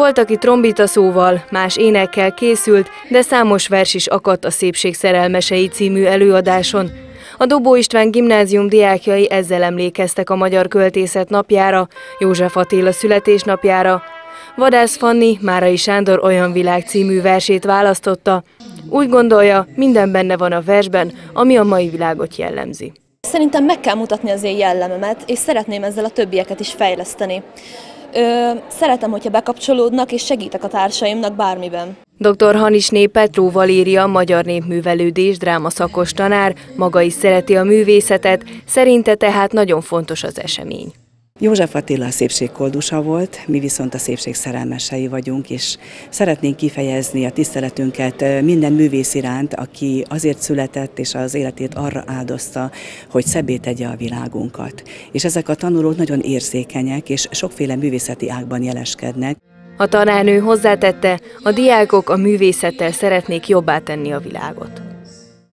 Volt, aki trombita szóval, más énekkel készült, de számos vers is akadt a Szépség szerelmesei című előadáson. A Dobó István gimnázium diákjai ezzel emlékeztek a Magyar Költészet napjára, József Attila születésnapjára. Vadász Fanni Márai Sándor olyan világ című versét választotta. Úgy gondolja, minden benne van a versben, ami a mai világot jellemzi. Szerintem meg kell mutatni az én jellememet, és szeretném ezzel a többieket is fejleszteni. Ö, szeretem, hogyha bekapcsolódnak, és segítek a társaimnak bármiben. Dr. Hanisné Petró Valéria, magyar népművelődés, drámaszakos tanár, maga is szereti a művészetet, szerinte tehát nagyon fontos az esemény. József Attila a szépség koldusa volt, mi viszont a szépség szerelmesei vagyunk, és szeretnénk kifejezni a tiszteletünket minden művész iránt, aki azért született és az életét arra áldozta, hogy szebbé tegye a világunkat. És ezek a tanulók nagyon érzékenyek, és sokféle művészeti ágban jeleskednek. A tanárnő hozzátette, a diákok a művészettel szeretnék jobbá tenni a világot.